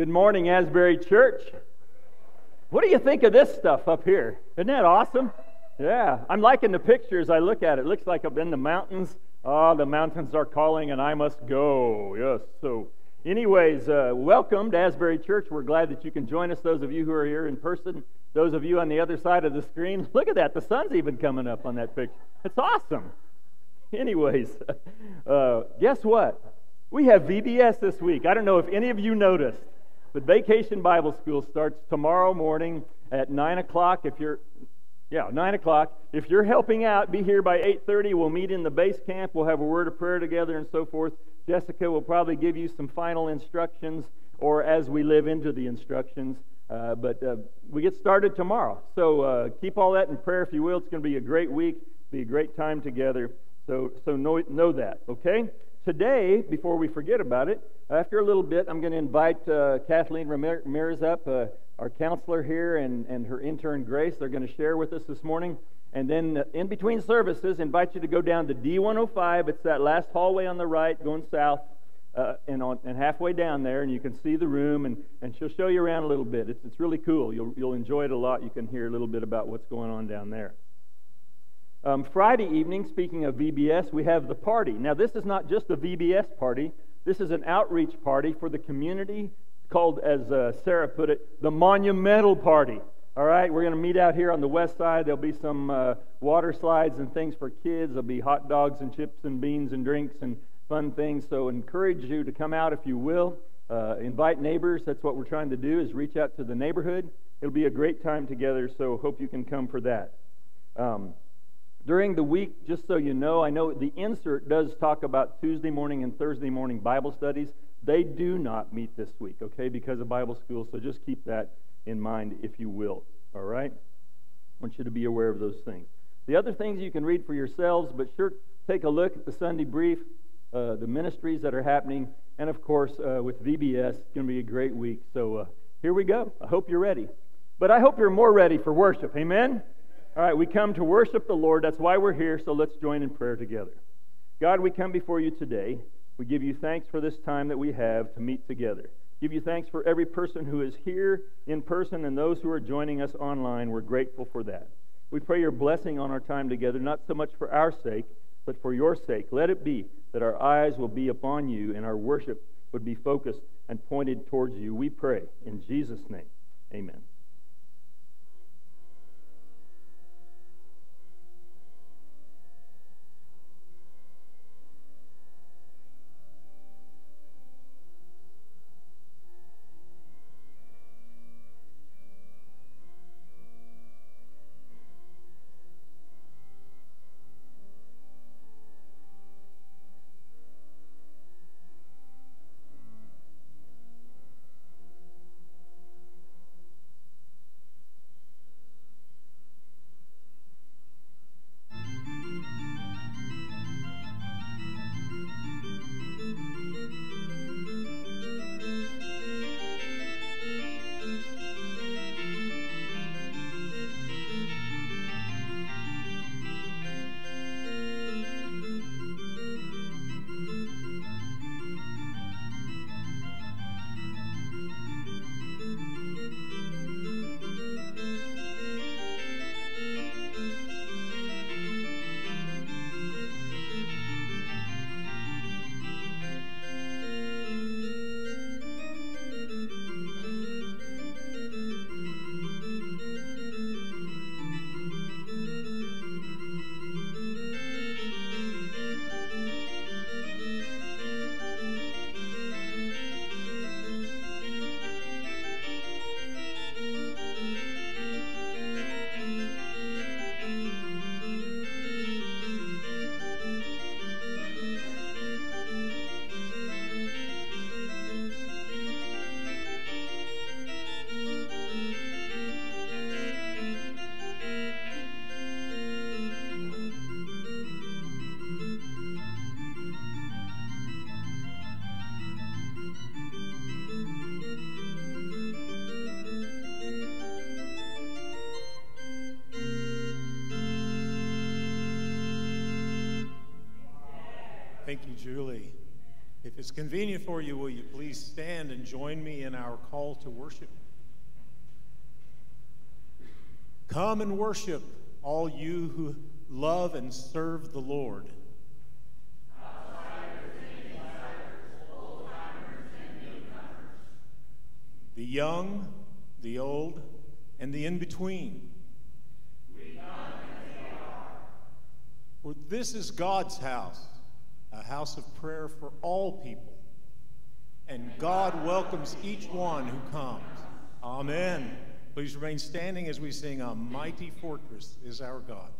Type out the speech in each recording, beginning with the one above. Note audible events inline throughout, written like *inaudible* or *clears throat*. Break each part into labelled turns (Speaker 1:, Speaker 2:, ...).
Speaker 1: Good morning, Asbury Church. What do you think of this stuff up here? Isn't that awesome? Yeah, I'm liking the pictures. I look at it. looks like I'm in the mountains. Oh, the mountains are calling and I must go. Yes. So, anyways, uh, welcome to Asbury Church. We're glad that you can join us, those of you who are here in person, those of you on the other side of the screen. *laughs* Look at that. The sun's even coming up on that picture. It's awesome. Anyways, *laughs* uh, guess what? We have VBS this week. I don't know if any of you noticed. But Vacation Bible School starts tomorrow morning at 9 o'clock. If you're, yeah, 9 o'clock. If you're helping out, be here by 8.30. We'll meet in the base camp. We'll have a word of prayer together and so forth. Jessica will probably give you some final instructions or as we live into the instructions. Uh, but uh, we get started tomorrow. So uh, keep all that in prayer, if you will. It's going to be a great week, be a great time together. So, so know, know that, okay? Today, before we forget about it, after a little bit, I'm going to invite uh, Kathleen Ramirez up, uh, our counselor here, and, and her intern Grace. They're going to share with us this morning. And then uh, in between services, invite you to go down to D105. It's that last hallway on the right going south. Uh, and, on, and halfway down there, and you can see the room, and, and she'll show you around a little bit. It's, it's really cool. You'll, you'll enjoy it a lot. You can hear a little bit about what's going on down there. Um, Friday evening, speaking of VBS, we have the party. Now, this is not just a VBS party, this is an outreach party for the community called, as uh, Sarah put it, the Monumental Party. All right, we're going to meet out here on the west side. There'll be some uh, water slides and things for kids. There'll be hot dogs and chips and beans and drinks and fun things. So, encourage you to come out if you will. Uh, invite neighbors. That's what we're trying to do is reach out to the neighborhood. It'll be a great time together. So, hope you can come for that. Um, during the week, just so you know, I know the insert does talk about Tuesday morning and Thursday morning Bible studies. They do not meet this week, okay, because of Bible school, so just keep that in mind, if you will, all right? I want you to be aware of those things. The other things you can read for yourselves, but sure, take a look at the Sunday brief, uh, the ministries that are happening, and of course, uh, with VBS, it's going to be a great week. So uh, here we go. I hope you're ready. But I hope you're more ready for worship. Amen? All right, we come to worship the Lord. That's why we're here, so let's join in prayer together. God, we come before you today. We give you thanks for this time that we have to meet together. Give you thanks for every person who is here in person and those who are joining us online. We're grateful for that. We pray your blessing on our time together, not so much for our sake, but for your sake. Let it be that our eyes will be upon you and our worship would be focused and pointed towards you. We pray in Jesus' name. Amen.
Speaker 2: it's convenient for you, will you please stand and join me in our call to worship? Come and worship, all you who love and serve the Lord. The young, the old, and the in between. For this is God's house a house of prayer for all people. And God welcomes each one who comes. Amen. Please remain standing as we sing, A Mighty Fortress is Our God.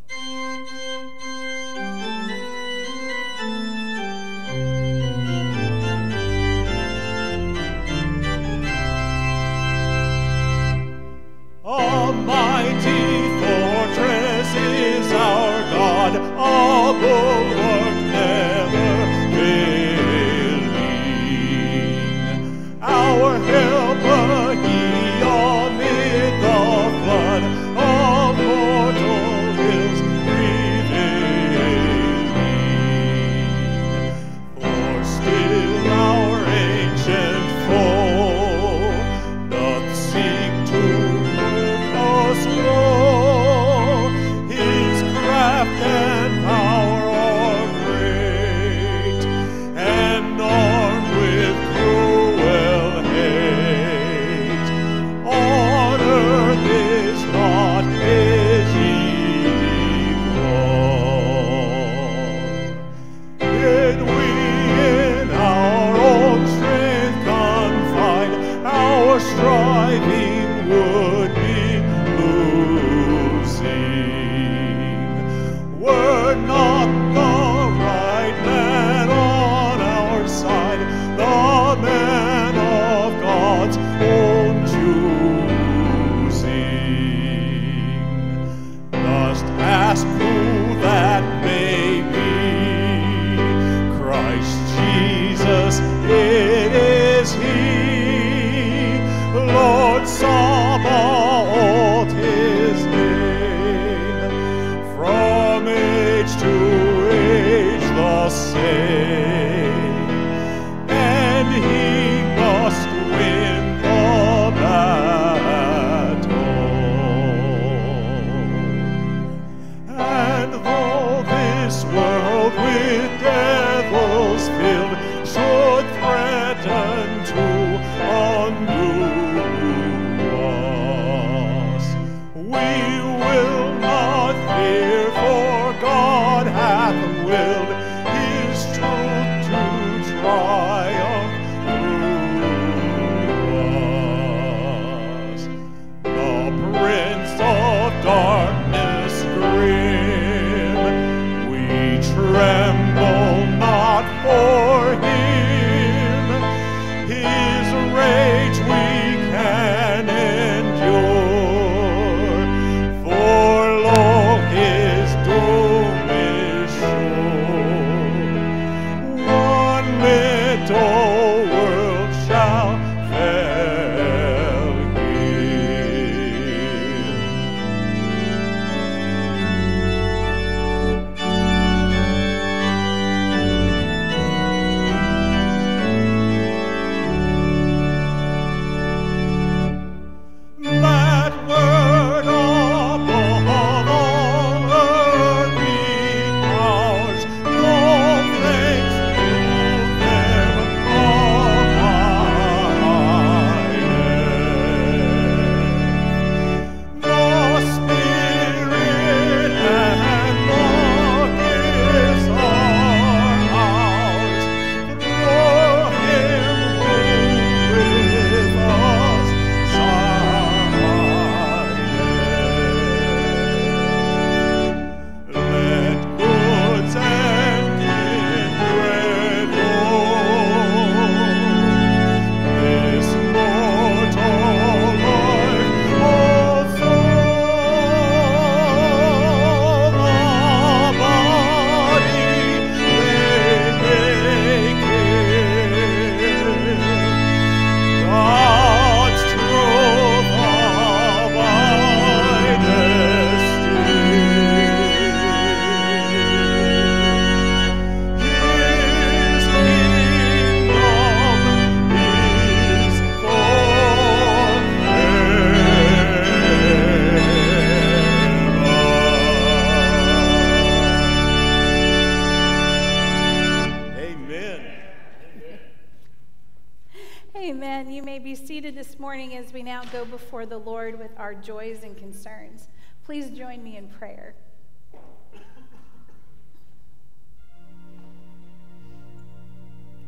Speaker 3: Please join me in prayer.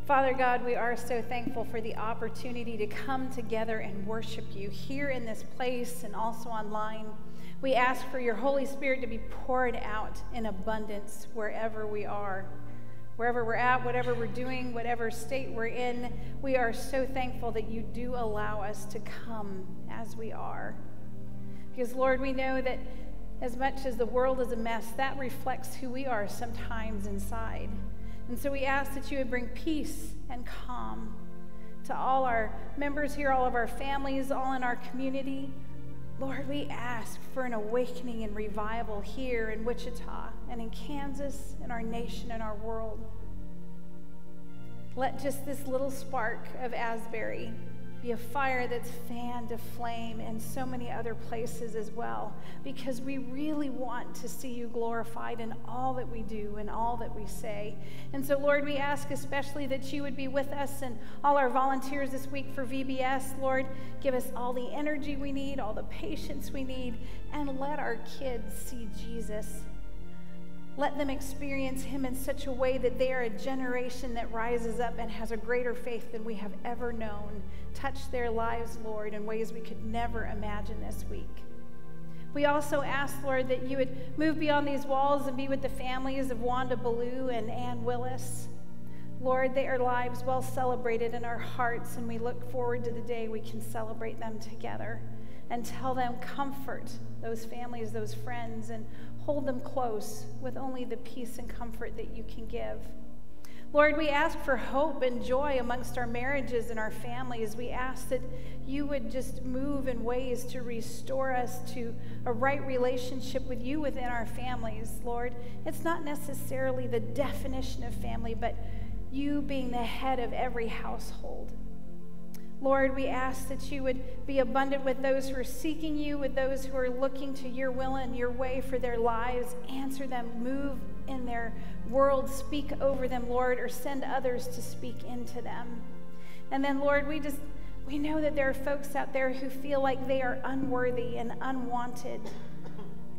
Speaker 3: Father God, we are so thankful for the opportunity to come together and worship you here in this place and also online. We ask for your Holy Spirit to be poured out in abundance wherever we are. Wherever we're at, whatever we're doing, whatever state we're in, we are so thankful that you do allow us to come as we are. Because, Lord, we know that as much as the world is a mess, that reflects who we are sometimes inside. And so we ask that you would bring peace and calm to all our members here, all of our families, all in our community. Lord, we ask for an awakening and revival here in Wichita and in Kansas, in our nation, and our world. Let just this little spark of Asbury be a fire that's fanned to flame in so many other places as well, because we really want to see you glorified in all that we do and all that we say. And so, Lord, we ask especially that you would be with us and all our volunteers this week for VBS. Lord, give us all the energy we need, all the patience we need, and let our kids see Jesus let them experience him in such a way that they are a generation that rises up and has a greater faith than we have ever known. Touch their lives, Lord, in ways we could never imagine this week. We also ask, Lord, that you would move beyond these walls and be with the families of Wanda Ballou and Ann Willis. Lord, they are lives well celebrated in our hearts, and we look forward to the day we can celebrate them together and tell them comfort those families, those friends, and hold them close with only the peace and comfort that you can give. Lord, we ask for hope and joy amongst our marriages and our families. We ask that you would just move in ways to restore us to a right relationship with you within our families, Lord. It's not necessarily the definition of family, but you being the head of every household. Lord, we ask that you would be abundant with those who are seeking you, with those who are looking to your will and your way for their lives. Answer them, move in their world, speak over them, Lord, or send others to speak into them. And then, Lord, we just we know that there are folks out there who feel like they are unworthy and unwanted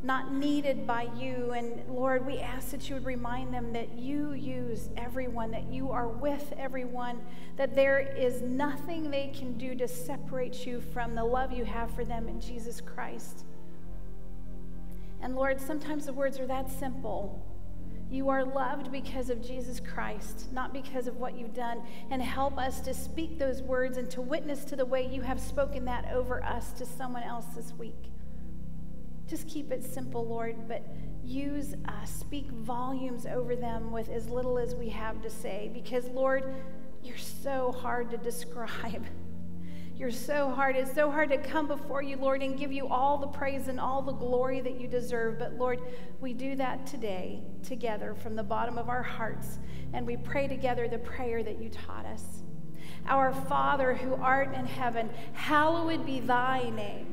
Speaker 3: not needed by you. And Lord, we ask that you would remind them that you use everyone, that you are with everyone, that there is nothing they can do to separate you from the love you have for them in Jesus Christ. And Lord, sometimes the words are that simple. You are loved because of Jesus Christ, not because of what you've done. And help us to speak those words and to witness to the way you have spoken that over us to someone else this week. Just keep it simple, Lord, but use us. Speak volumes over them with as little as we have to say. Because, Lord, you're so hard to describe. *laughs* You're so hard. It's so hard to come before you, Lord, and give you all the praise and all the glory that you deserve. But, Lord, we do that today together from the bottom of our hearts, and we pray together the prayer that you taught us. Our Father who art in heaven, hallowed be thy name.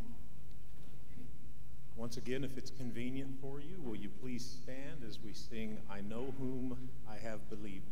Speaker 2: Once again, if it's convenient for you, will you please stand as we sing, I Know Whom I Have Believed?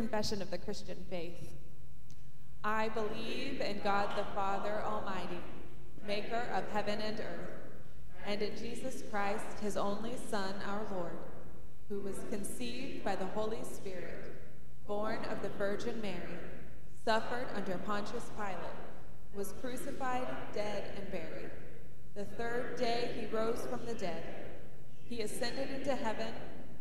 Speaker 4: Confession of the Christian faith. I believe in God the Father Almighty, maker of heaven and earth, and in Jesus Christ, his only Son, our Lord, who was conceived by the Holy Spirit, born of the Virgin Mary, suffered under Pontius Pilate, was crucified, dead, and buried. The third day he rose from the dead he ascended into heaven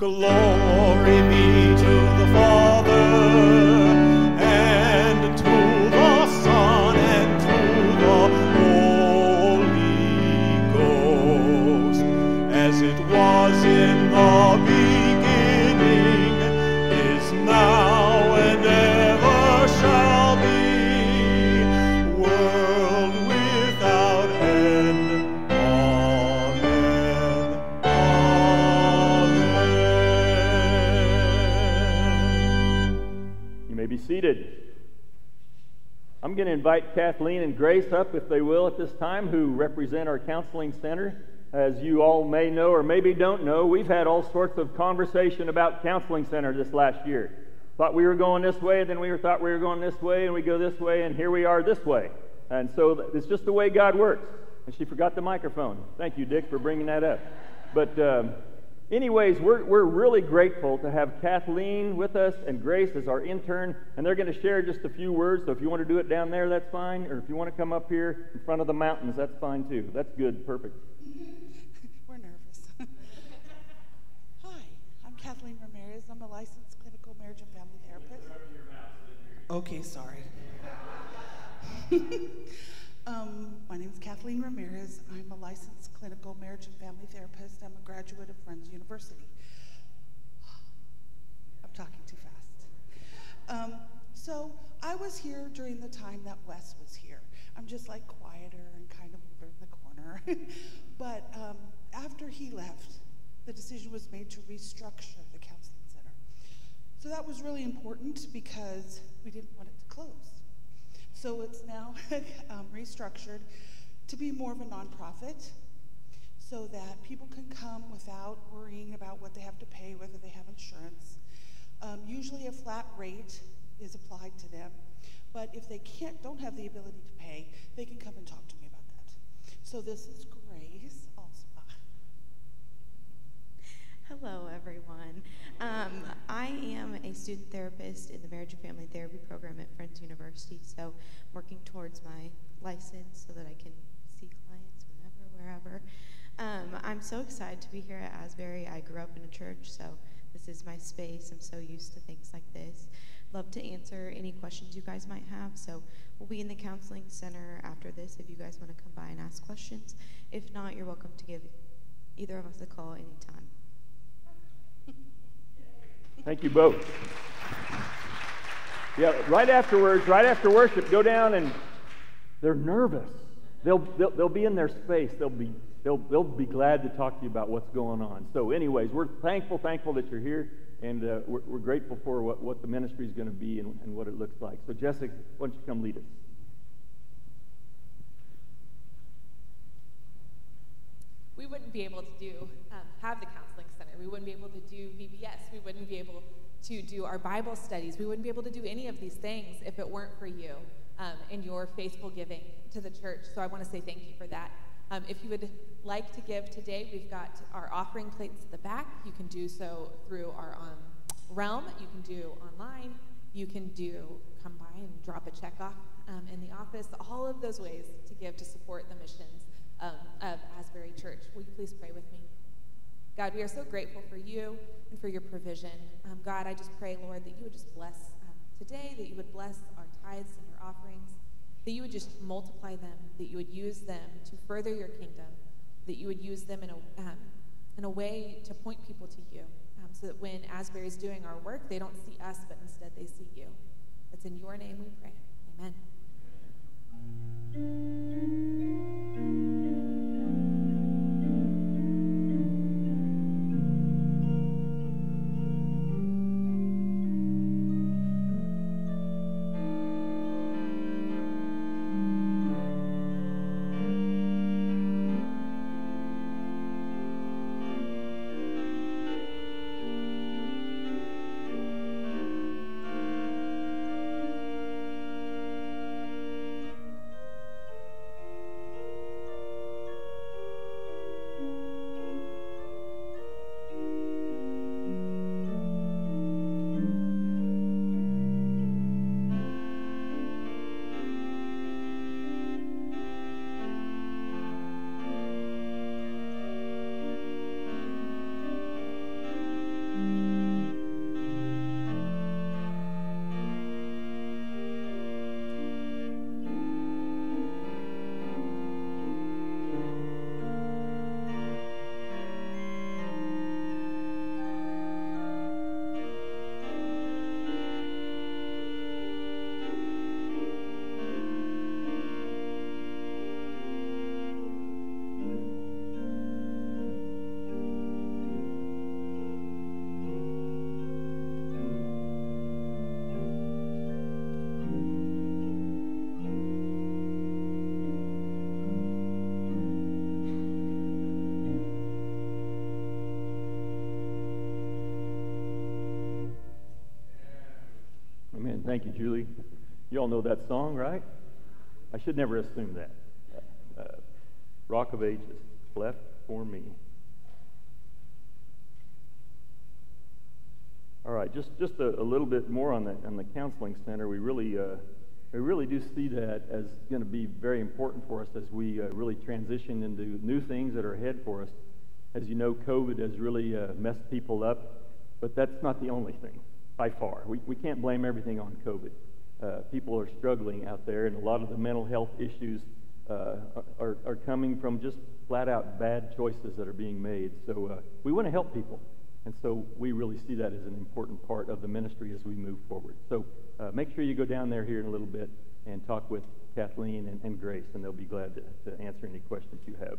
Speaker 2: Glory be
Speaker 1: I'm going to invite Kathleen and Grace up, if they will, at this time, who represent our counseling center. As you all may know or maybe don't know, we've had all sorts of conversation about counseling center this last year. Thought we were going this way, and then we thought we were going this way, and we go this way, and here we are this way. And so it's just the way God works. And she forgot the microphone. Thank you, Dick, for bringing that up. But um, Anyways, we're, we're really grateful to have Kathleen with us and Grace as our intern, and they're going to share just a few words. So if you want to do it down there, that's fine. Or if you want to come up here in front of the mountains, that's fine too. That's good. Perfect. *laughs*
Speaker 5: we're nervous. *laughs* Hi, I'm Kathleen Ramirez. I'm a licensed clinical marriage and family therapist. Okay, sorry. *laughs* um, my name is Kathleen Ramirez. I'm a licensed clinical marriage and family therapist. I'm a graduate of Friends University. I'm talking too fast. Um, so I was here during the time that Wes was here. I'm just like quieter and kind of over in the corner. *laughs* but um, after he left, the decision was made to restructure the counseling center. So that was really important because we didn't want it to close. So it's now *laughs* um, restructured to be more of a nonprofit so that people can come without worrying about what they have to pay, whether they have insurance. Um, usually a flat rate is applied to them, but if they can't, don't have the ability to pay, they can come and talk to me about that. So this is Grace Alspa.
Speaker 6: Hello, everyone. Um, I am a student therapist in the Marriage and Family Therapy program at Friends University, so I'm working towards my license so that I can see clients whenever, wherever. Um, I'm so excited to be here at Asbury. I grew up in a church, so this is my space. I'm so used to things like this. Love to answer any questions you guys might have. So we'll be in the counseling center after this if you guys want to come by and ask questions. If not, you're welcome to give either of us a call anytime.
Speaker 1: Thank you both. Yeah, right afterwards, right after worship, go down and they're nervous. They'll, they'll, they'll be in their space. They'll be they'll, they'll be glad to talk to you about what's going on. So, anyways, we're thankful, thankful that you're here, and uh, we're, we're, grateful for what, what the ministry is going to be and, and what it looks like. So, Jessica, why don't you come lead us?
Speaker 4: We wouldn't be able to do um, have the counseling center. We wouldn't be able to do VBS. We wouldn't be able to do our Bible studies. We wouldn't be able to do any of these things if it weren't for you um, and your faithful giving to the church. So I want to say thank you for that. Um, if you would like to give today, we've got our offering plates at the back. You can do so through our um, realm. You can do online. You can do come by and drop a check off um, in the office. All of those ways to give to support the missions um, of Asbury Church. Will you please pray with me? God, we are so grateful for you and for your provision. Um, God, I just pray, Lord, that you would just bless um, today, that you would bless our tithes and our offerings that you would just multiply them, that you would use them to further your kingdom, that you would use them in a, um, and a way to point people to you um, so that when Asbury is doing our work, they don't see us, but instead they see you. It's in your name we pray. Amen.
Speaker 1: Thank you, Julie. You all know that song, right? I should never assume that. Uh, Rock of Ages, cleft for me. All right, just just a, a, little bit more on the on the counseling center. We really uh, we really do see that as going to be very important for us as we uh, really transition into new things that are ahead for us. As you know, COVID has really uh, messed people up, but that's not the only thing by far. We, we can't blame everything on COVID. Uh, people are struggling out there, and a lot of the mental health issues uh, are, are coming from just flat out bad choices that are being made. So uh, we want to help people. And so we really see that as an important part of the ministry as we move forward. So uh, make sure you go down there here in a little bit and talk with Kathleen and, and Grace, and they'll be glad to, to answer any questions you have.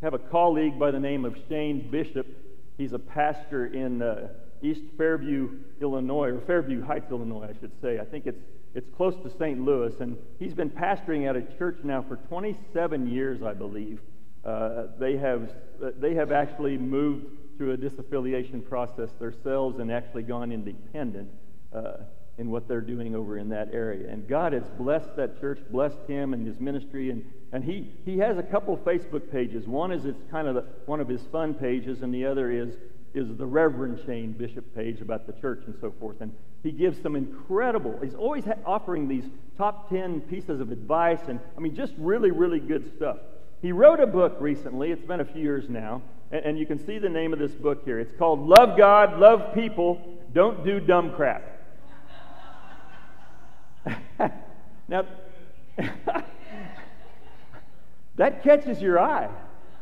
Speaker 1: I have a colleague by the name of Shane Bishop. He's a pastor in uh, East Fairview, Illinois, or Fairview Heights, Illinois, I should say. I think it's, it's close to St. Louis. And he's been pastoring at a church now for 27 years, I believe. Uh, they, have, they have actually moved through a disaffiliation process themselves and actually gone independent uh, in what they're doing over in that area. And God has blessed that church, blessed him and his ministry. And, and he, he has a couple Facebook pages. One is it's kind of the, one of his fun pages, and the other is is the Reverend Shane Bishop page about the church and so forth. And he gives some incredible, he's always ha- offering these top 10 pieces of advice and, I mean, just really, really good stuff. He wrote a book recently, it's been a few years now, and, and you can see the name of this book here. It's called Love God, Love People, Don't Do Dumb Crap. *laughs* now, *laughs* that catches your eye.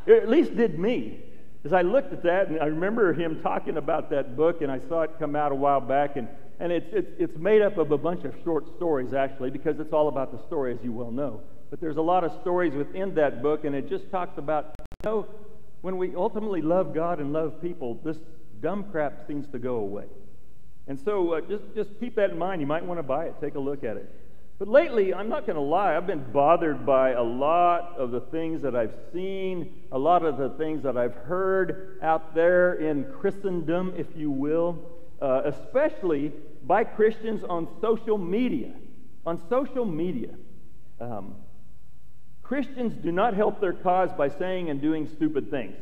Speaker 1: It at least did me as I looked at that, and I remember him talking about that book, and I saw it come out a while back, and, and it's, it's, it's made up of a bunch of short stories, actually, because it's all about the story, as you well know. But there's a lot of stories within that book, and it just talks about, you know, when we ultimately love God and love people, this dumb crap seems to go away. And so uh, just, just keep that in mind. You might want to buy it, take a look at it. But lately, I'm not going to lie, I've been bothered by a lot of the things that I've seen, a lot of the things that I've heard out there in Christendom, if you will, uh, especially by Christians on social media. On social media. Um, Christians do not help their cause by saying and doing stupid things.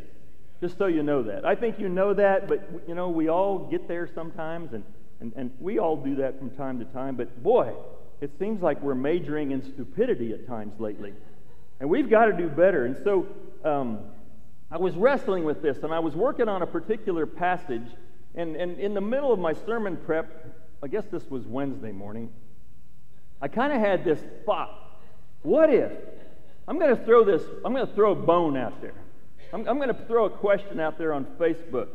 Speaker 1: Just so you know that. I think you know that, but you know, we all get there sometimes, and, and, and we all do that from time to time. But boy, it seems like we're majoring in stupidity at times lately. And we've got to do better. And so um, I was wrestling with this, and I was working on a particular passage. And, and in the middle of my sermon prep, I guess this was Wednesday morning, I kind of had this thought what if? I'm going to throw this, I'm going to throw a bone out there. I'm, I'm going to throw a question out there on Facebook.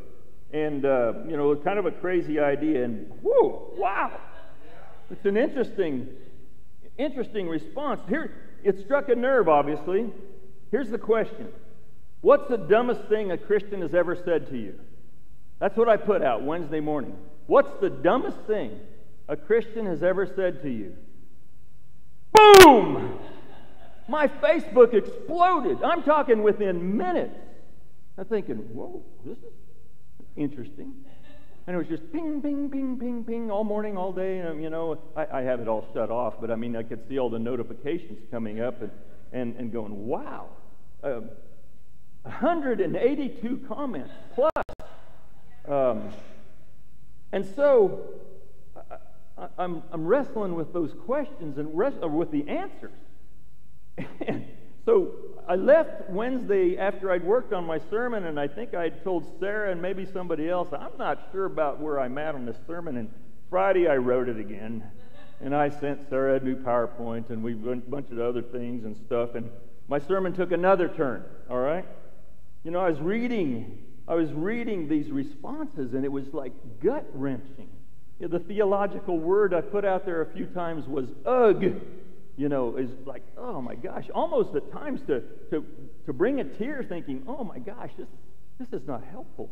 Speaker 1: And, uh, you know, kind of a crazy idea. And, whoa, wow. It's an interesting, interesting response. Here, it struck a nerve, obviously. Here's the question What's the dumbest thing a Christian has ever said to you? That's what I put out Wednesday morning. What's the dumbest thing a Christian has ever said to you? Boom! My Facebook exploded. I'm talking within minutes. I'm thinking, whoa, this is interesting. And it was just ping, ping, ping, ping, ping all morning, all day. And, you know, I, I have it all shut off, but I mean, I could see all the notifications coming up and, and, and going, wow. Um, 182 comments plus. Um, and so I, am I'm, I'm wrestling with those questions and rest, with the answers. *laughs* so I left Wednesday after I'd worked on my sermon, and I think I'd told Sarah and maybe somebody else, I'm not sure about where I'm at on this sermon. And Friday I wrote it again. And I sent Sarah a new PowerPoint, and we went a bunch of other things and stuff. And my sermon took another turn, all right? You know, I was reading, I was reading these responses, and it was like gut wrenching. You know, the theological word I put out there a few times was ugh you know, is like, oh my gosh, almost at times to, to, to bring a tear thinking, oh my gosh, this, this is not helpful.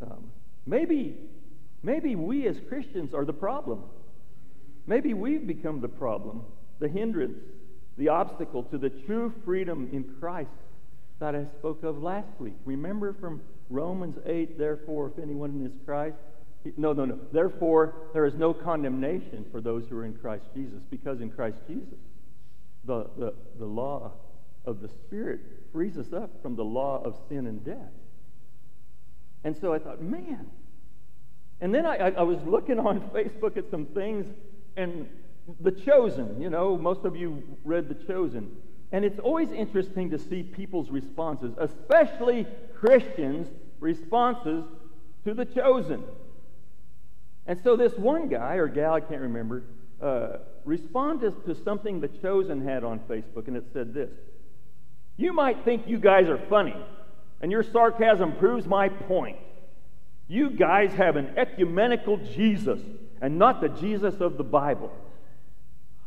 Speaker 1: Um, maybe, maybe we as Christians are the problem. Maybe we've become the problem, the hindrance, the obstacle to the true freedom in Christ that I spoke of last week. Remember from Romans 8, therefore, if anyone is Christ, no, no, no. Therefore, there is no condemnation for those who are in Christ Jesus, because in Christ Jesus, the, the, the law of the Spirit frees us up from the law of sin and death. And so I thought, man. And then I, I, I was looking on *laughs* Facebook at some things, and The Chosen, you know, most of you read The Chosen. And it's always interesting to see people's responses, especially Christians' responses to The Chosen. And so this one guy or gal, I can't remember, uh, responded to something the Chosen had on Facebook, and it said this You might think you guys are funny, and your sarcasm proves my point. You guys have an ecumenical Jesus and not the Jesus of the Bible.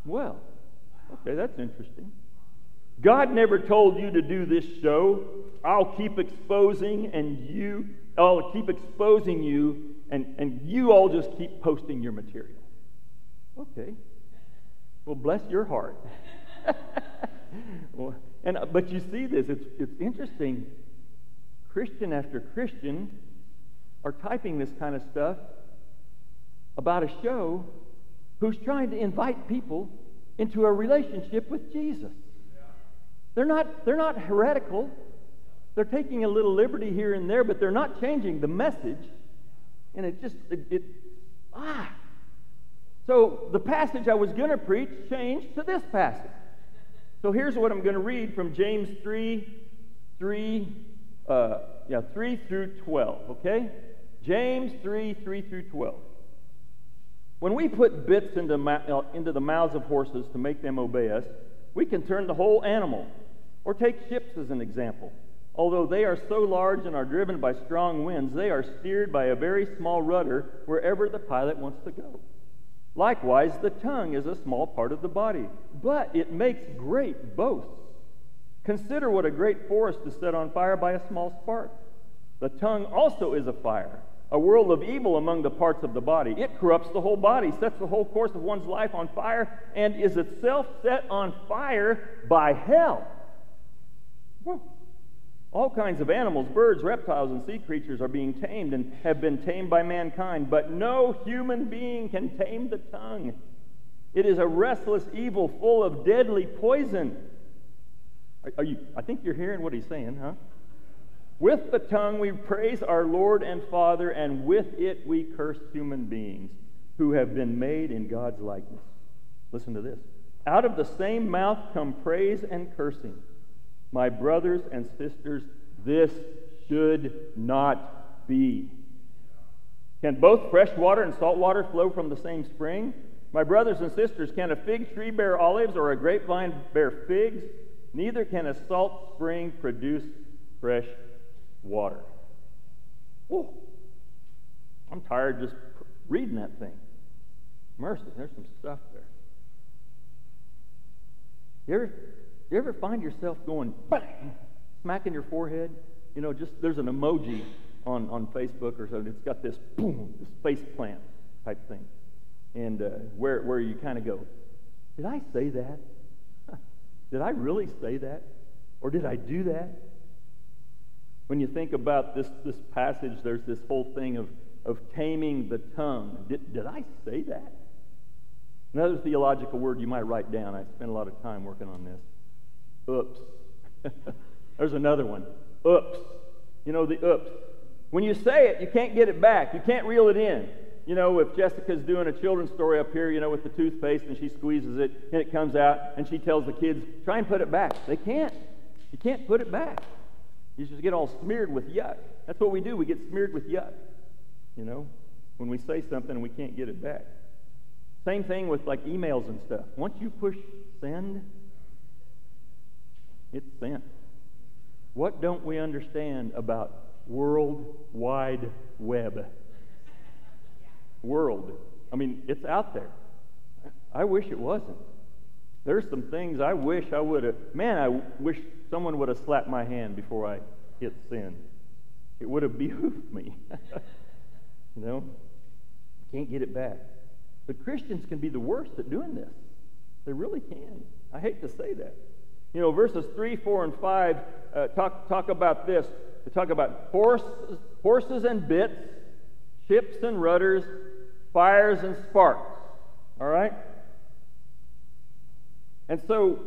Speaker 1: Well, okay, that's interesting. God never told you to do this show. I'll keep exposing and you, I'll keep exposing you and, and you all just keep posting your material. Okay. Well, bless your heart. *laughs* well, and, uh, but you see this, it's, it's interesting. Christian after Christian are typing this kind of stuff about a show who's trying to invite people into a relationship with Jesus. They're not, they're not heretical. They're taking a little liberty here and there, but they're not changing the message and it just, it, it ah. So the passage I was going to preach changed to this passage. So here's what I'm going to read from James 3, 3, uh, yeah, 3 through 12, okay? James 3, 3 through 12. When we put bits into, uh, into the mouths of horses to make them obey us, we can turn the whole animal. Or take ships as an example. Although they are so large and are driven by strong winds, they are steered by a very small rudder wherever the pilot wants to go. Likewise, the tongue is a small part of the body, but it makes great boasts. Consider what a great forest is set on fire by a small spark. The tongue also is a fire, a world of evil among the parts of the body. It corrupts the whole body, sets the whole course of one's life on fire, and is itself set on fire by hell. Whew. All kinds of animals, birds, reptiles, and sea creatures are being tamed and have been tamed by mankind, but no human being can tame the tongue. It is a restless evil full of deadly poison. Are, you, I think you're hearing what he's saying, huh? With the tongue we praise our Lord and Father, and with it we curse human beings who have been made in God's likeness. Listen to this. Out of the same mouth come praise and cursing. My brothers and sisters, this should not be. Can both fresh water and salt water flow from the same spring? My brothers and sisters, can a fig tree bear olives or a grapevine bear figs? Neither can a salt spring produce fresh water. Whoa. I'm tired just reading that thing. Mercy, there's some stuff there. You ever, you ever find yourself going bang, smacking your forehead? You know, just there's an emoji on, on Facebook or something. It's got this boom, this face plant type thing. And uh, where, where you kind of go, did I say that? *laughs* did I really say that? Or did I do that? When you think about this, this passage, there's this whole thing of, of taming the tongue. Did, did I say that? Another theological word you might write down. I spent a lot of time working on this. Oops. *laughs* There's another one. Oops. You know, the oops. When you say it, you can't get it back. You can't reel it in. You know, if Jessica's doing a children's story up here, you know, with the toothpaste and she squeezes it and it comes out and she tells the kids, try and put it back. They can't. You can't put it back. You just get all smeared with yuck. That's what we do. We get smeared with yuck. You know, when we say something and we can't get it back. Same thing with like emails and stuff. Once you push send, it's sin. What don't we understand about World Wide Web? World. I mean, it's out there. I wish it wasn't. There's some things I wish I would have. Man, I wish someone would have slapped my hand before I hit sin. It would have *laughs* behooved me. *laughs* you know? Can't get it back. But Christians can be the worst at doing this. They really can. I hate to say that. You know, verses 3, 4, and 5 uh, talk, talk about this. They talk about horses, horses and bits, ships and rudders, fires and sparks. All right? And so,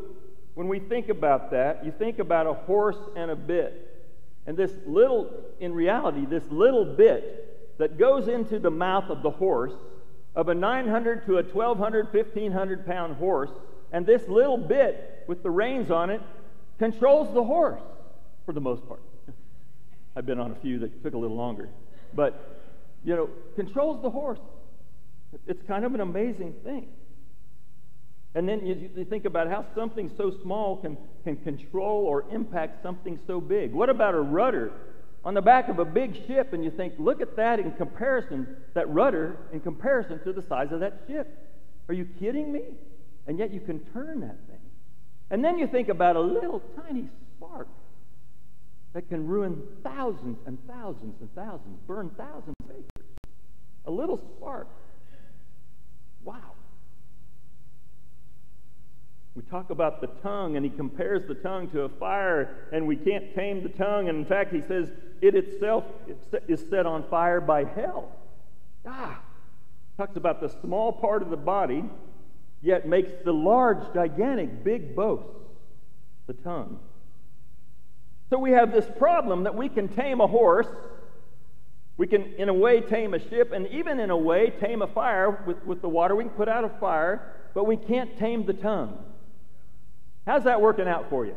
Speaker 1: when we think about that, you think about a horse and a bit. And this little, in reality, this little bit that goes into the mouth of the horse of a 900 to a 1200, 1500 pound horse, and this little bit with the reins on it controls the horse for the most part. *laughs* I've been on a few that took a little longer, but you know, controls the horse. It's kind of an amazing thing. And then you, you, think about how something so small can, can control or impact something so big. What about a rudder on the back of a big ship and you think, look at that in comparison, that rudder in comparison to the size of that ship. Are you kidding me? And yet you can turn that thing. And then you think about a little tiny spark that can ruin thousands and thousands and thousands, burn thousands of acres. A little spark. Wow. We talk about the tongue, and he compares the tongue to a fire, and we can't tame the tongue. And in fact, he says it itself is set on fire by hell. Ah, talks about the small part of the body, yet makes the large, gigantic, big boast, the tongue. So we have this problem that we can tame a horse, we can, in a way, tame a ship, and even in a way, tame a fire with, with the water. We can put out a fire, but we can't tame the tongue. How's that working out for you?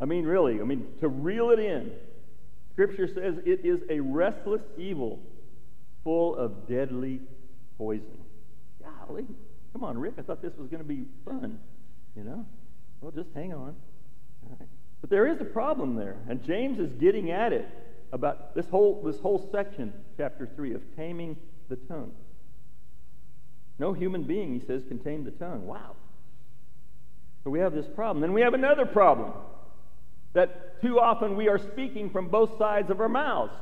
Speaker 1: I mean, really, I mean, to reel it in, Scripture says it is a restless evil full of deadly poison. Golly. Come on, Rick. I thought this was going to be fun. You know? Well, just hang on. But there is a problem there. And James is getting at it about this whole, this whole section, chapter 3, of taming the tongue. No human being, he says, can tame the tongue. Wow. So we have this problem. Then we have another problem that too often we are speaking from both sides of our mouths.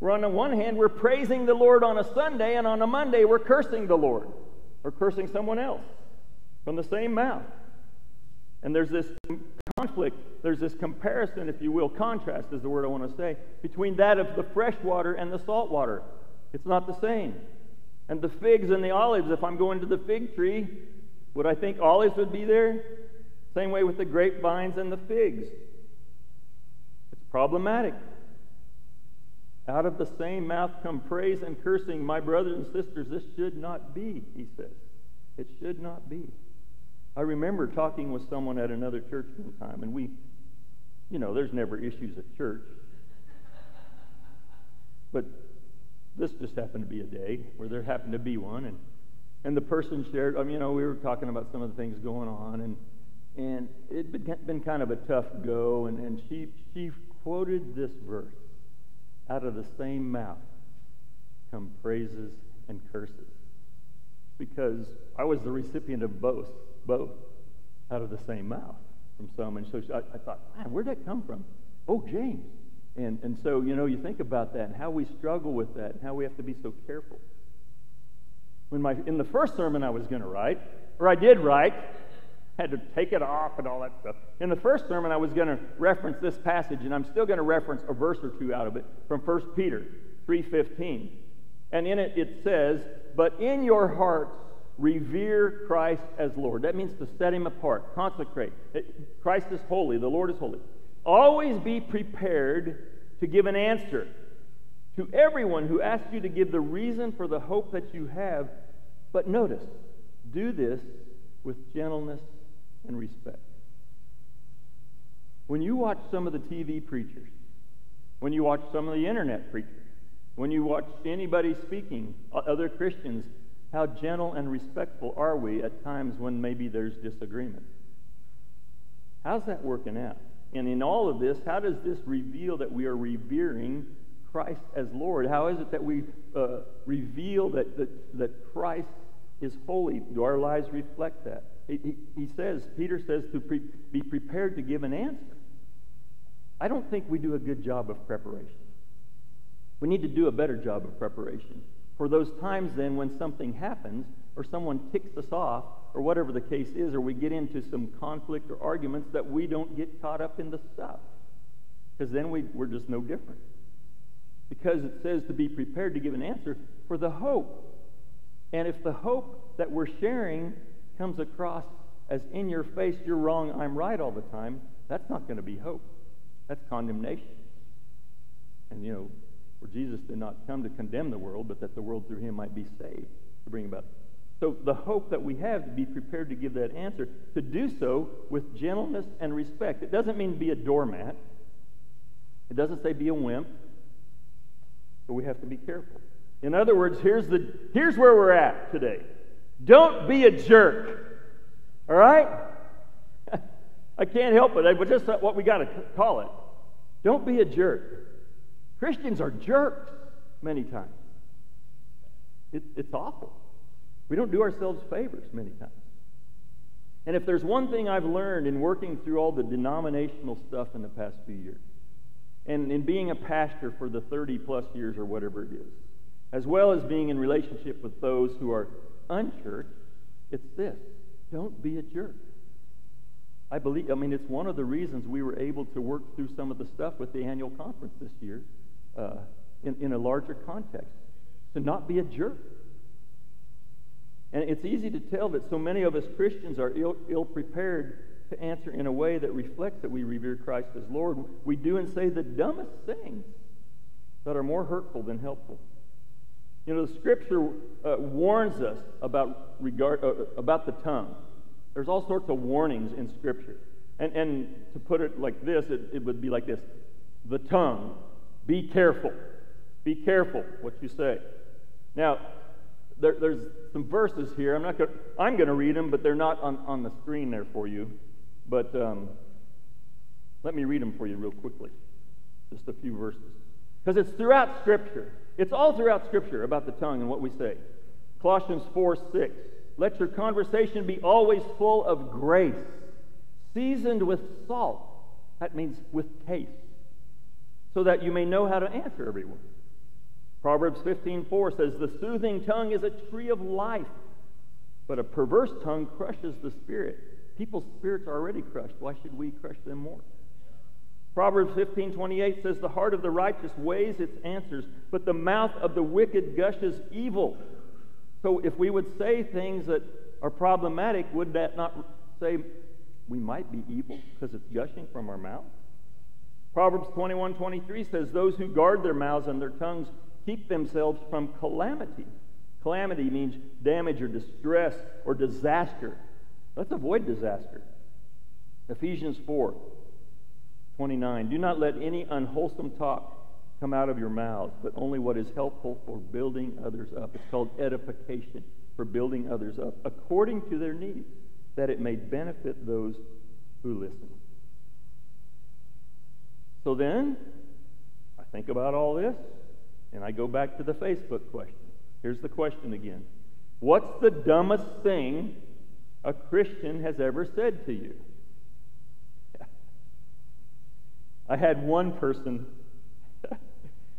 Speaker 1: We're on the one hand, we're praising the Lord on a Sunday, and on a Monday, we're cursing the Lord or cursing someone else from the same mouth. And there's this conflict, there's this comparison, if you will, contrast is the word I want to say, between that of the fresh water and the salt water. It's not the same. And the figs and the olives, if I'm going to the fig tree, would I think olives would be there? Same way with the grapevines and the figs. It's problematic. Out of the same mouth come praise and cursing. My brothers and sisters, this should not be, he says. It should not be. I remember talking with someone at another church one time, and we, you know, there's never issues at church. But this just happened to be a day where there happened to be one, and and the person shared, I mean, you know, we were talking about some of the things going on, and and it'd been, been kind of a tough go, and, and she she quoted this verse out of the same mouth come praises and curses. Because I was the recipient of both, both out of the same mouth from some. And so I, I thought, man, where'd that come from? Oh, James. And, and so, you know, you think about that and how we struggle with that and how we have to be so careful. When my, in the first sermon I was going to write, or I did write, had to take it off and all that stuff. In the first sermon, I was going to reference this passage, and I'm still going to reference a verse or two out of it from 1 Peter 3.15. And in it, it says, But in your hearts revere Christ as Lord. That means to set him apart, consecrate. Christ is holy, the Lord is holy. Always be prepared to give an answer to everyone who asks you to give the reason for the hope that you have. But notice, do this with gentleness and respect. When you watch some of the TV preachers, when you watch some of the internet preachers, when you watch anybody speaking, other Christians, how gentle and respectful are we at times when maybe there's disagreement? How's that working out? And in all of this, how does this reveal that we are revering Christ as Lord? How is it that we uh, reveal that, that, that Christ is holy? Do our lives reflect that? He, he says, Peter says, to pre- be prepared to give an answer. I don't think we do a good job of preparation. We need to do a better job of preparation for those times then when something happens or someone ticks us off or whatever the case is, or we get into some conflict or arguments that we don't get caught up in the stuff. Because then we, we're just no different. Because it says to be prepared to give an answer for the hope. And if the hope that we're sharing comes across as in your face, you're wrong, I'm right all the time, that's not going to be hope. That's condemnation. And, you know, for Jesus did not come to condemn the world, but that the world through him might be saved, to bring about. So the hope that we have to be prepared to give that answer, to do so with gentleness and respect. It doesn't mean be a doormat. It doesn't say be a wimp. But we have to be careful. In other words, here's, the, here's where we're at today. Don't be a jerk. All right? *laughs* I can't help it, but just what we got to call it. Don't be a jerk. Christians are jerks many times. It, it's awful. We don't do ourselves favors many times. And if there's one thing I've learned in working through all the denominational stuff in the past few years, and in being a pastor for the 30 plus years or whatever it is, as well as being in relationship with those who are unchurched, it's this don't be a jerk. I believe, I mean, it's one of the reasons we were able to work through some of the stuff with the annual conference this year uh, in, in a larger context. To not be a jerk. And it's easy to tell that so many of us Christians are ill, ill prepared to answer in a way that reflects that we revere Christ as Lord. We do and say the dumbest things that are more hurtful than helpful. You know, the Scripture uh, warns us about regard uh, about the tongue. There's all sorts of warnings in Scripture, and and to put it like this, it, it would be like this: the tongue. Be careful. Be careful what you say. Now, there, there's some verses here. I'm not going. I'm going to read them, but they're not on, on the screen there for you. But um, let me read them for you real quickly. Just a few verses, because it's throughout Scripture. It's all throughout Scripture about the tongue and what we say. Colossians 4 6. Let your conversation be always full of grace, seasoned with salt. That means with taste, so that you may know how to answer everyone. Proverbs 15:4 says, "The soothing tongue is a tree of life, but a perverse tongue crushes the spirit." People's spirits are already crushed. Why should we crush them more? Proverbs 15:28 says the heart of the righteous weighs its answers, but the mouth of the wicked gushes evil. So if we would say things that are problematic, would that not say we might be evil because it's gushing from our mouth? Proverbs 21:23 says those who guard their mouths and their tongues keep themselves from calamity. Calamity means damage or distress or disaster. Let's avoid disaster. Ephesians 4 29. Do not let any unwholesome talk come out of your mouths, but only what is helpful for building others up. It's called edification, for building others up, according to their needs, that it may benefit those who listen. So So then I think about all this and I go back to the Facebook question. Here's the question again What's the dumbest thing a Christian has ever said to you? I had one person *laughs*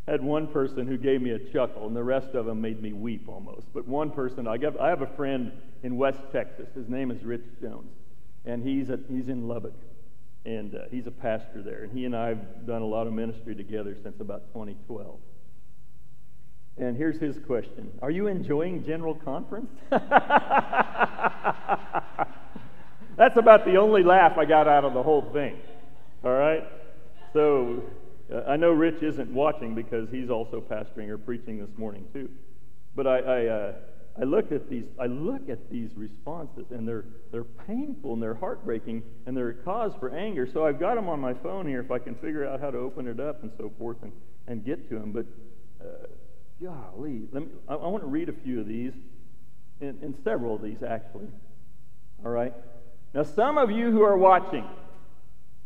Speaker 1: had one person who gave me a chuckle, and the rest of them made me weep almost. But one person, I, I have a friend in West Texas. His name is Rich Jones, and he's, a, he's in Lubbock, and uh, he's a pastor there. And he and I have done a lot of ministry together since about 2012. And here's his question Are you enjoying General Conference? *laughs* That's about the only laugh I got out of the whole thing. All right? So uh, I know Rich isn't watching because he's also pastoring or preaching this morning too. But I, I, uh, I look at these, I look at these responses, and they're they're painful and they're heartbreaking and they're a cause for anger. So I've got them on my phone here if I can figure out how to open it up and so forth and, and get to them. But uh, golly, let me, I, I want to read a few of these, and, and several of these actually. All right. Now, some of you who are watching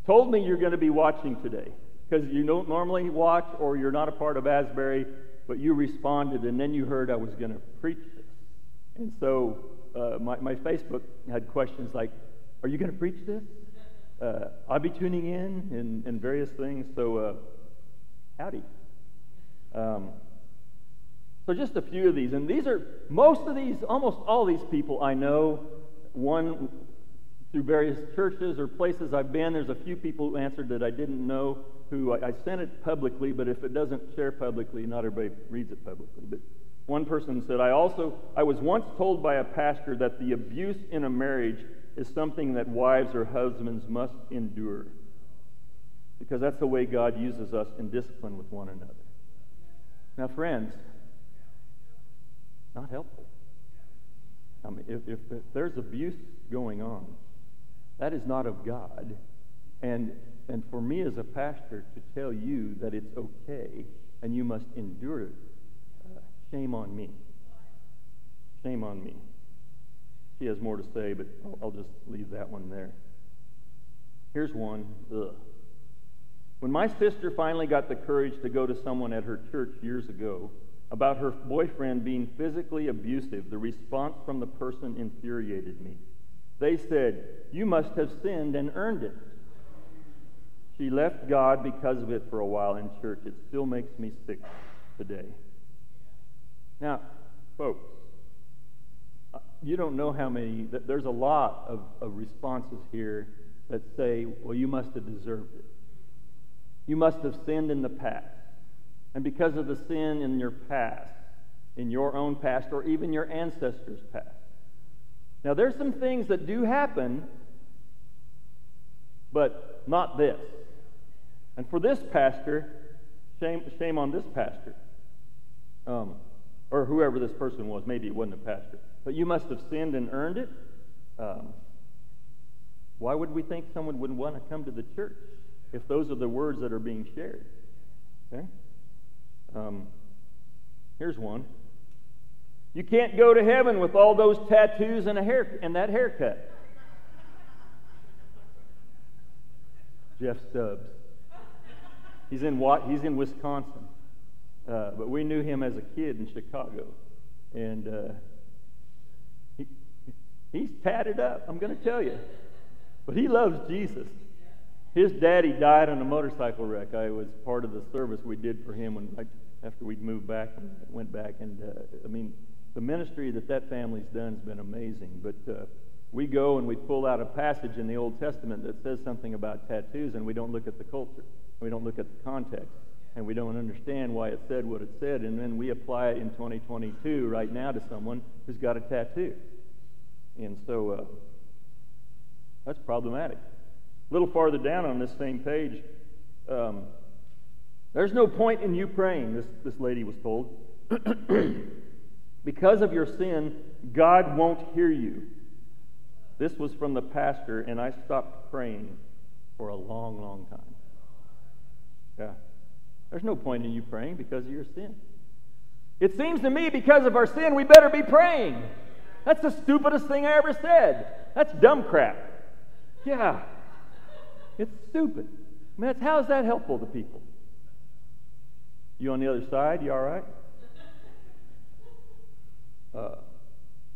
Speaker 1: told me you're going to be watching today because you don't normally watch or you're not a part of Asbury, but you responded and then you heard I was going to preach this. And so uh, my, my Facebook had questions like, Are you going to preach this? Uh, I'll be tuning in and, and various things. So, uh, howdy. Um, so, just a few of these. And these are, most of these, almost all these people I know. One through various churches or places I've been, there's a few people who answered that I didn't know who I, I sent it publicly, but if it doesn't share publicly, not everybody reads it publicly. But one person said, I also, I was once told by a pastor that the abuse in a marriage is something that wives or husbands must endure. Because that's the way God uses us in discipline with one another. Now, friends, not helpful. I mean, if, if, if there's abuse going on, that is not of God. And, and for me as a pastor to tell you that it's okay and you must endure it, uh, shame on me. Shame on me. She has more to say, but I'll, I'll just leave that one there. Here's one. Ugh. When my sister finally got the courage to go to someone at her church years ago about her boyfriend being physically abusive, the response from the person infuriated me. They said, You must have sinned and earned it. She left God because of it for a while in church. It still makes me sick today. Now, folks, uh, you don't know how many, there's a lot of, of responses here that say, Well, you must have deserved it. You must have sinned in the past. And because of the sin in your past, in your own past, or even your ancestors' past, now, there's some things that do happen, but not this. And for this pastor, shame, shame on this pastor, um, or whoever this person was. Maybe it wasn't a pastor. But you must have sinned and earned it. Um, why would we think someone would want to come to the church if those are the words that are being shared? Okay? Um, here's one. You can't go to heaven with all those tattoos and a hair and that haircut. Jeff Stubbs. He's in what? He's in Wisconsin, uh, but we knew him as a kid in Chicago, and uh, he, he's tatted up. I'm going to tell you, but he loves Jesus. His daddy died in a motorcycle wreck. I was part of the service we did for him when I, after we'd moved back and went back, and uh, I mean the ministry that that family's done has been amazing. But uh, we go and we pull out a passage in the Old Testament that says something about tattoos, and we don't look at the culture, we don't look at the context, and we don't understand why it said what it said, and then we apply it in 2022 right now to someone who's got a tattoo. And so uh, that's problematic. A little farther down on this same page, um, there's no point in you praying, this, this lady was told. *clears throat* Because of your sin, God won't hear you. This was from the pastor, and I stopped praying for a long, long time. Yeah. There's no point in you praying because of your sin. It seems to me because of our sin, we better be praying. That's the stupidest thing I ever said. That's dumb crap. Yeah. It's stupid. I mean, how is that helpful to people? You on the other side? You all right? Uh,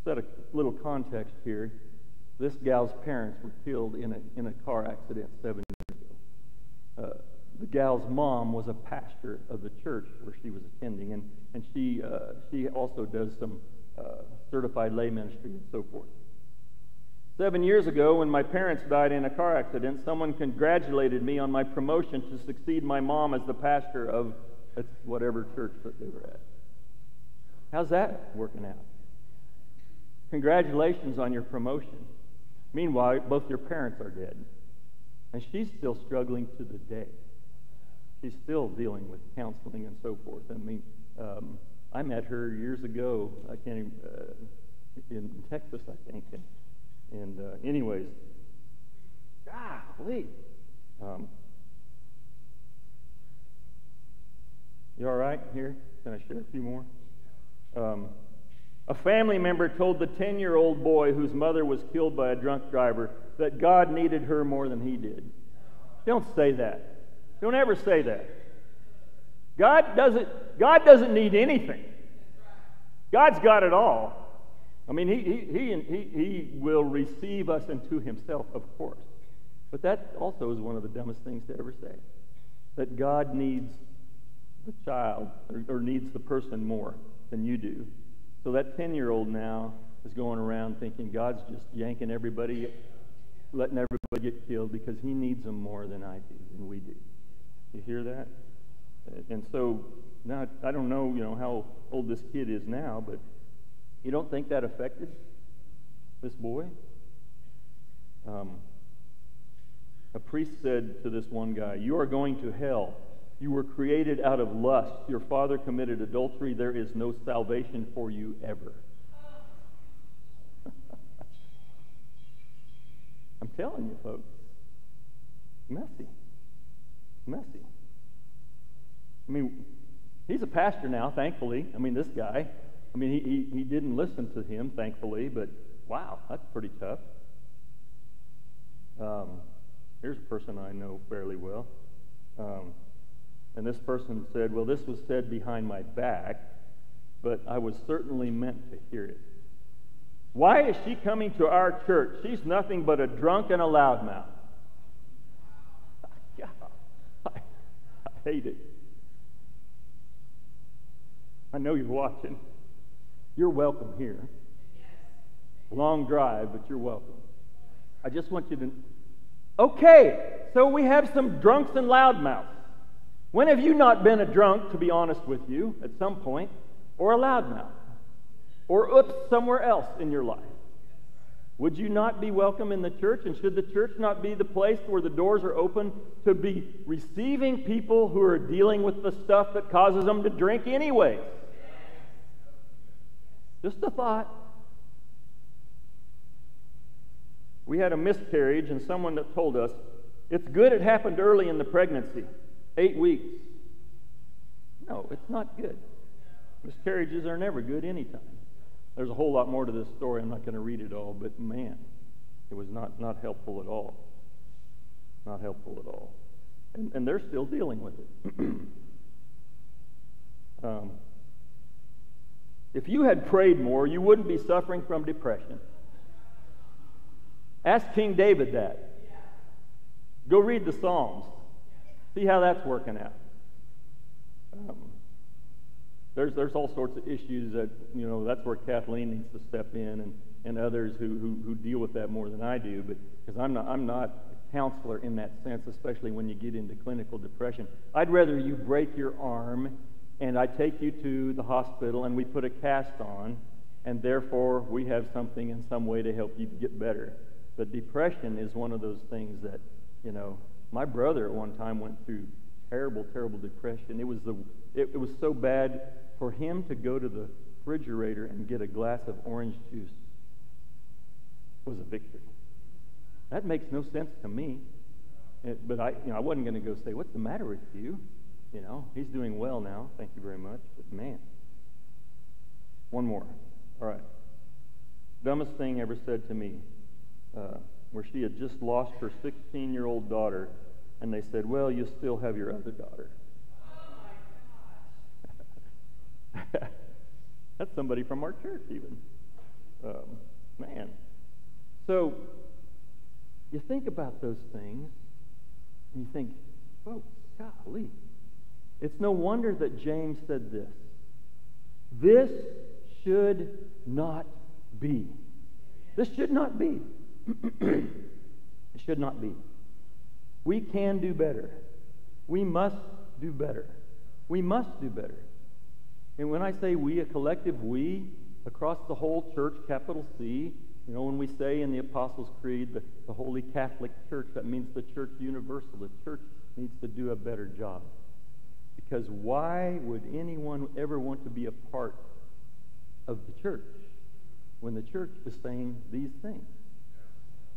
Speaker 1: set a little context here. This gal's parents were killed in a, in a car accident seven years ago. Uh, the gal's mom was a pastor of the church where she was attending, and, and she, uh, she also does some uh, certified lay ministry and so forth. Seven years ago, when my parents died in a car accident, someone congratulated me on my promotion to succeed my mom as the pastor of whatever church that they were at. How's that working out? Congratulations on your promotion. Meanwhile, both your parents are dead. And she's still struggling to the day. She's still dealing with counseling and so forth. I mean, um, I met her years ago. I can't even, uh, in Texas, I think. And, and uh, anyways, golly. Um, you all right here? Can I share a few more? Um, a family member told the 10 year old boy whose mother was killed by a drunk driver that God needed her more than he did. Don't say that. Don't ever say that. God doesn't, God doesn't need anything. God's got it all. I mean, he, he, he, he will receive us into himself, of course. But that also is one of the dumbest things to ever say. That God needs the child or, or needs the person more than you do. So that 10 year old now is going around thinking God's just yanking everybody, letting everybody get killed because he needs them more than I do, than we do. You hear that? And so now I don't know, you know, how old this kid is now, but you don't think that affected this boy? Um, a priest said to this one guy, You are going to hell. You were created out of lust. Your father committed adultery. There is no salvation for you ever. *laughs* I'm telling you, folks. Messy. Messy. I mean, he's a pastor now, thankfully. I mean, this guy. I mean, he, he, he didn't listen to him, thankfully, but wow, that's pretty tough. Um, here's a person I know fairly well. Um, and this person said, Well, this was said behind my back, but I was certainly meant to hear it. Why is she coming to our church? She's nothing but a drunk and a loudmouth. *laughs* I, I hate it. I know you're watching. You're welcome here. Long drive, but you're welcome. I just want you to. Okay, so we have some drunks and loudmouths. When have you not been a drunk, to be honest with you, at some point, or a loudmouth? Or oops, somewhere else in your life? Would you not be welcome in the church? And should the church not be the place where the doors are open to be receiving people who are dealing with the stuff that causes them to drink anyways? Just a thought. We had a miscarriage, and someone that told us it's good it happened early in the pregnancy. Eight weeks. No, it's not good. Miscarriages are never good anytime. There's a whole lot more to this story. I'm not going to read it all, but man, it was not, not helpful at all. Not helpful at all. And, and they're still dealing with it. *clears throat* um, if you had prayed more, you wouldn't be suffering from depression. Ask King David that. Go read the Psalms. See how that's working out. Um, there's, there's all sorts of issues that, you know, that's where Kathleen needs to step in and, and others who, who, who deal with that more than I do. But because I'm not, I'm not a counselor in that sense, especially when you get into clinical depression. I'd rather you break your arm and I take you to the hospital and we put a cast on, and therefore we have something in some way to help you get better. But depression is one of those things that, you know, my brother at one time went through terrible, terrible depression. It was, the, it, it was so bad for him to go to the refrigerator and get a glass of orange juice It was a victory. That makes no sense to me. It, but I, you know, I wasn't going to go say, "What's the matter with you?" You know, he's doing well now. Thank you very much. But man, one more. All right. Dumbest thing ever said to me. Uh, where she had just lost her 16 year old daughter And they said, Well, you still have your other daughter. *laughs* That's somebody from our church, even. Um, man. So, you think about those things, and you think, folks, golly. It's no wonder that James said this. This should not be. This should not be. *clears throat* it should not be. We can do better. We must do better. We must do better. And when I say we, a collective we, across the whole church, capital C, you know, when we say in the Apostles' Creed, the, the Holy Catholic Church, that means the church universal. The church needs to do a better job. Because why would anyone ever want to be a part of the church when the church is saying these things?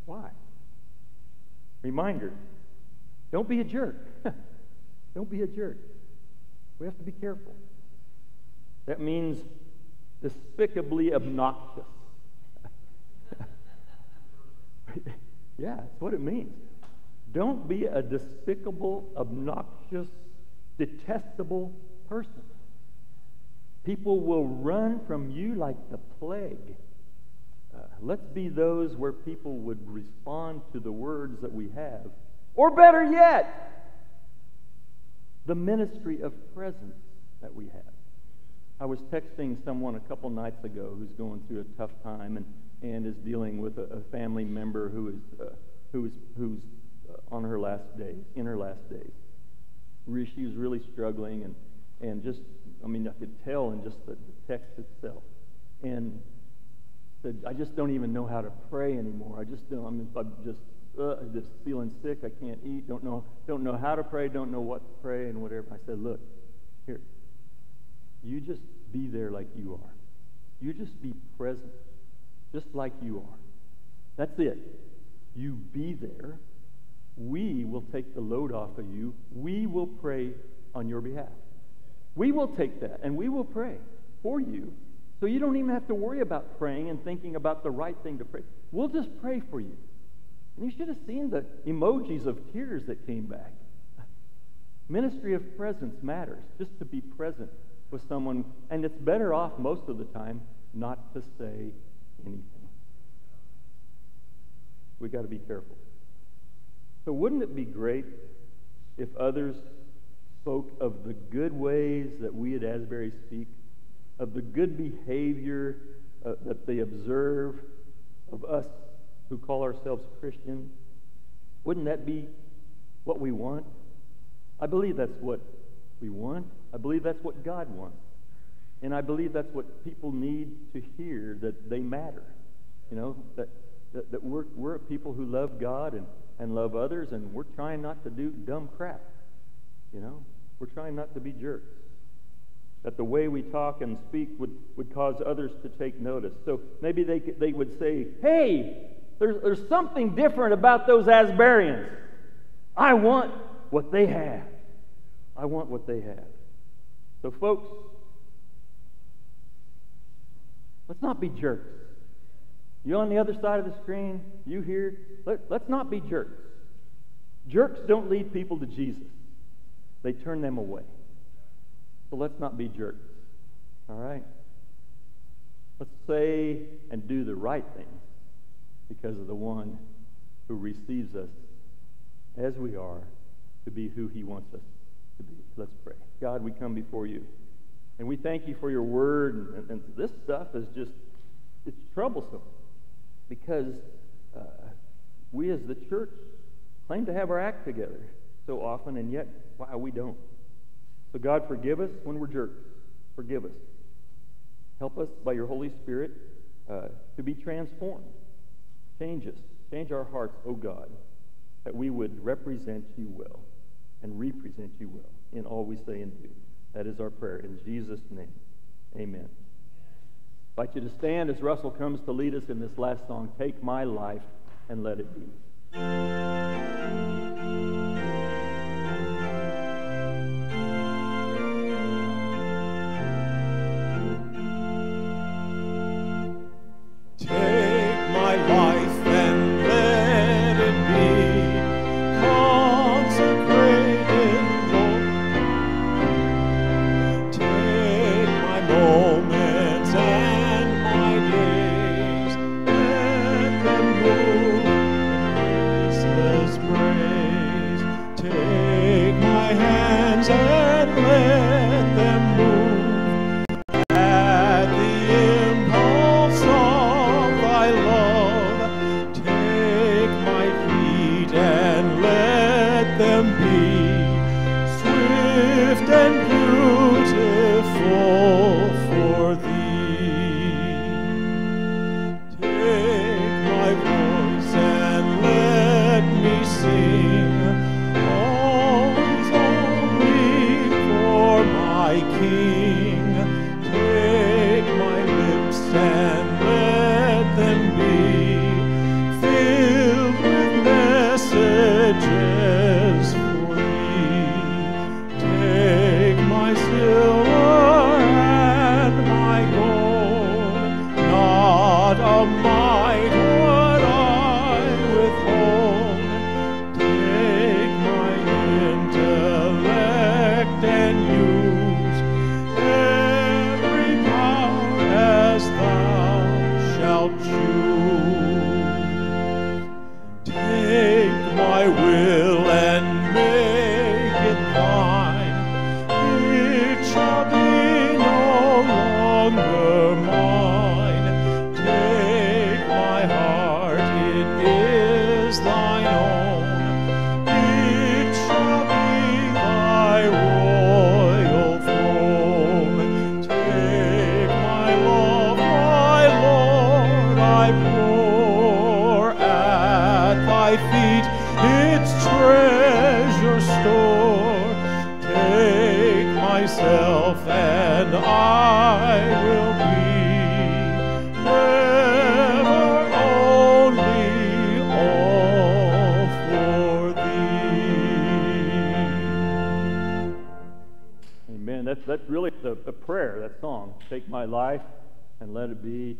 Speaker 1: Why? Reminder don't be a jerk. *laughs* don't be a jerk. We have to be careful. That means despicably obnoxious. *laughs* yeah, that's what it means. Don't be a despicable, obnoxious, detestable person. People will run from you like the plague. Let's be those where people would respond to the words that we have. Or better yet, the ministry of presence that we have. I was texting someone a couple nights ago who's going through a tough time and, and is dealing with a, a family member who is, uh, who is, who's uh, on her last days, in her last days. She was really struggling and, and just, I mean, I could tell in just the, the text itself. And said, I just don't even know how to pray anymore. I just don't, I'm, I'm just, uh, just feeling sick. I can't eat. Don't know, don't know how to pray. Don't know what to pray and whatever. I said, look, here, you just be there like you are. You just be present, just like you are. That's it. You be there. We will take the load off of you. We will pray on your behalf. We will take that and we will pray for you. So you don't even have to worry about praying and thinking about the right thing to pray. We'll just pray for you. And you should have seen the emojis of tears that came back. Ministry of presence matters, just to be present with someone, and it's better off most of the time not to say anything. We got to be careful. So, wouldn't it be great if others spoke of the good ways that we at Asbury speak, of the good behavior uh, that they observe of us who call ourselves Christian? Wouldn't that be what we want? I believe that's what we want. I believe that's what God wants. And I believe that's what people need to hear that they matter. You know, that, that, that we're, we're people who love God and, and love others, and we're trying not to do dumb crap. You know, we're trying not to be jerks. That the way we talk and speak would, would cause others to take notice. So maybe they, they would say, hey, there's, there's something different about those Asburyans. I want what they have. I want what they have. So, folks, let's not be jerks. You on the other side of the screen, you here, let, let's not be jerks. Jerks don't lead people to Jesus, they turn them away. So let's not be jerks. All right? Let's say and do the right things because of the one who receives us as we are to be who he wants us to be. Let's pray. God, we come before you. And we thank you for your word. And, and this stuff is just, it's troublesome because uh, we as the church claim to have our act together so often, and yet, wow, we don't. So, God, forgive us when we're jerks. Forgive us. Help us by your Holy Spirit uh, to be transformed. Change us. Change our hearts, O oh God, that we would represent you well and represent you well in all we say and do. That is our prayer. In Jesus' name, amen. I'd like you to stand as Russell comes to lead us in this last song, Take My Life and Let It Be.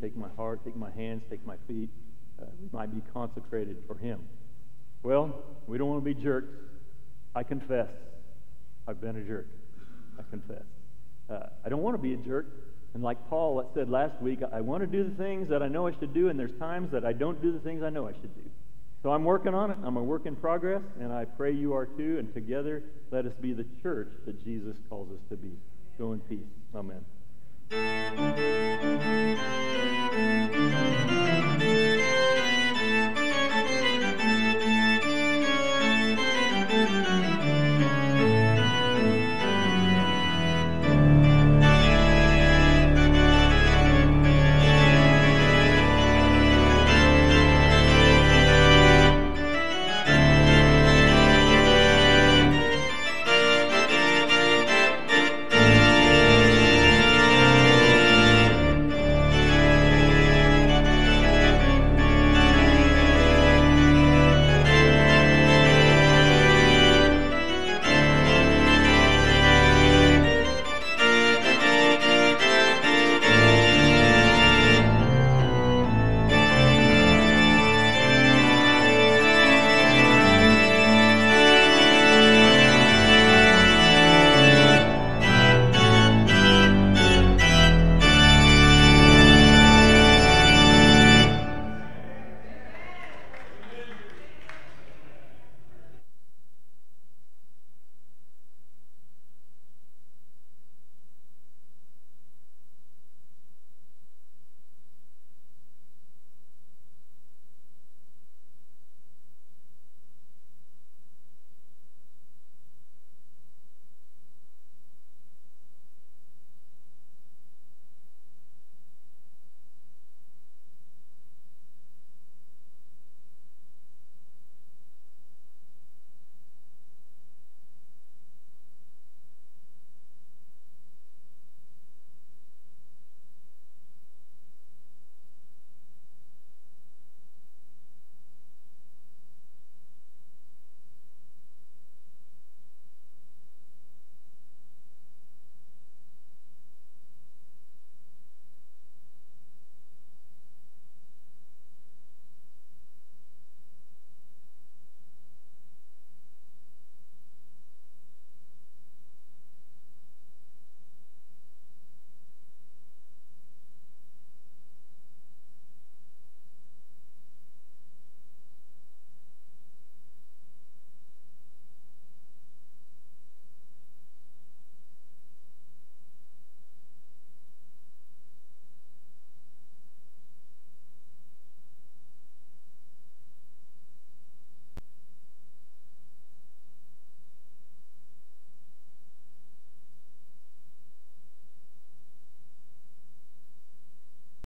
Speaker 2: Take my heart,
Speaker 1: take my hands, take my feet. Uh, we might be consecrated for Him. Well, we don't want to be jerks. I confess. I've been a jerk. I confess. Uh, I don't want to be a jerk. And like Paul said last week, I want to do the things that I know I should do, and there's times that I don't do the things I know I should do. So I'm working on it. I'm a work in progress, and I pray you are too. And together, let us be the church that Jesus calls us to be. Go in peace. Amen. Thank you.